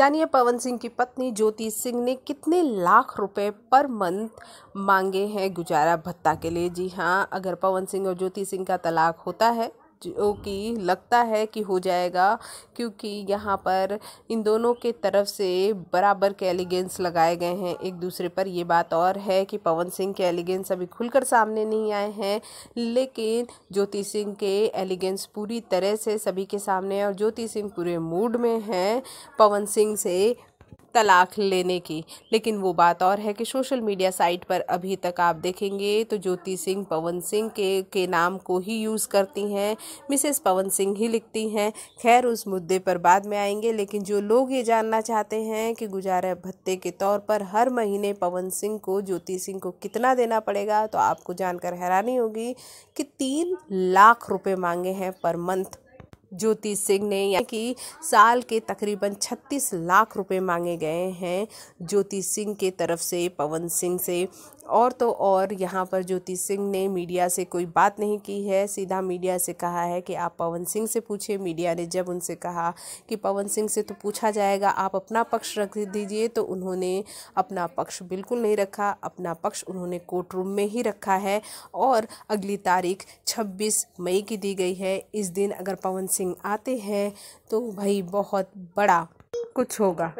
जानिए पवन सिंह की पत्नी ज्योति सिंह ने कितने लाख रुपए पर मंथ मांगे हैं गुजारा भत्ता के लिए। जी हाँ अगर पवन सिंह और ज्योति सिंह का तलाक होता है जो कि लगता है कि हो जाएगा, क्योंकि यहाँ पर इन दोनों के तरफ़ से बराबर के एलिगेंस लगाए गए हैं। एक दूसरे पर ये बात और है कि पवन सिंह के एलिगेंस अभी खुलकर सामने नहीं आए हैं, लेकिन ज्योति सिंह के एलिगेंस पूरी तरह से सभी के सामने और ज्योति सिंह पूरे मूड में हैं। पवन सिंह से तलाक लेने की। लेकिन वो बात और है कि सोशल मीडिया साइट पर अभी तक आप देखेंगे तो ज्योति सिंह, पवन सिंह के के नाम को ही यूज़ करती हैं, मिसेस पवन सिंह ही लिखती हैं। खैर, उस मुद्दे पर बाद में आएँगे, लेकिन जो लोग ये जानना चाहते हैं कि गुजारा भत्ते के तौर पर हर महीने पवन सिंह को, ज्योति सिंह को कितना देना पड़ेगा तो आपको जानकर हैरानी होगी कि तीन लाख रुपये मांगे हैं पर मंथ। ज्योति सिंह ने यानी कि साल के तकरीबन 36 लाख रुपए मांगे गए हैं ज्योति सिंह के तरफ़ से, पवन सिंह से। और तो और यहाँ पर ज्योति सिंह ने मीडिया से कोई बात नहीं की है। सीधा मीडिया से कहा है कि आप पवन सिंह से पूछिए। मीडिया ने जब उनसे कहा कि पवन सिंह से तो पूछा जाएगा, आप अपना पक्ष रख दीजिए तो उन्होंने अपना पक्ष बिल्कुल नहीं रखा। अपना पक्ष उन्होंने कोर्ट रूम में ही रखा है। और अगली तारीख 26 मई की दी गई है। इस दिन अगर पवन सिंह आते हैं तो भाई बहुत बड़ा कुछ होगा।